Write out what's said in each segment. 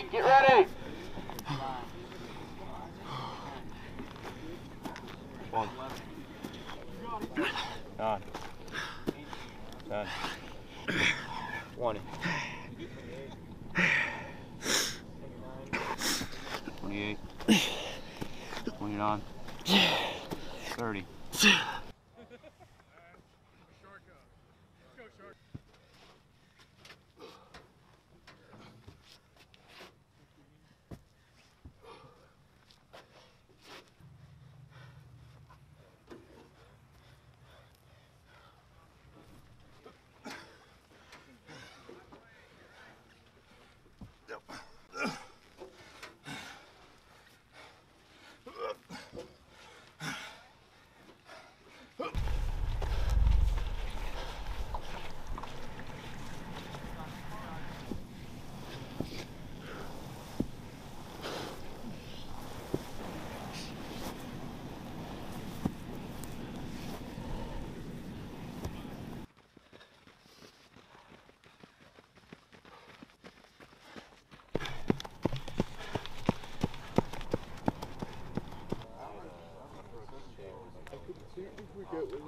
Eight, get ready. One. Nine. Ten. Twenty. Twenty-eight. Twenty-nine. Thirty.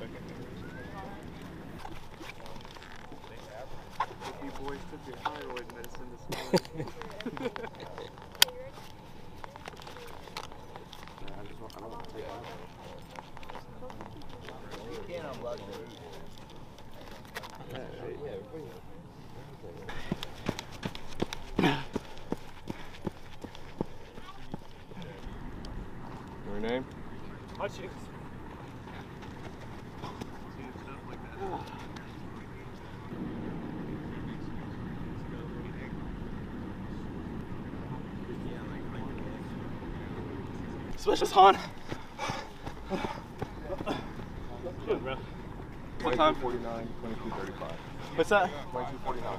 You boys took your thyroid medicine this morning. Your name? Hutchings. Specialist Han. What time? 49, 22, 35. What's that? 22, 49.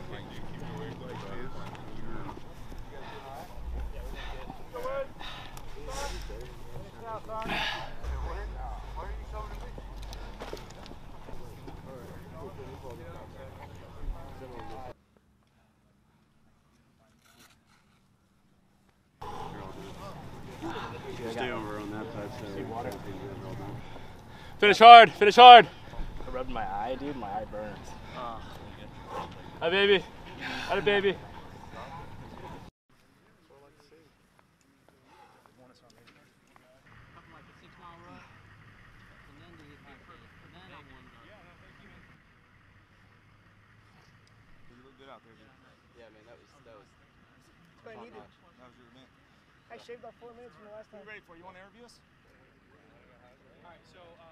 Finish hard. Finish hard. I rubbed my eye, dude. My eye burns. Ah. Hi, baby. Hi, baby. Yeah, man, that was, that was, I needed. I shaved off four minutes from the last time. You ready for? You want to interview us? All right. So. Uh,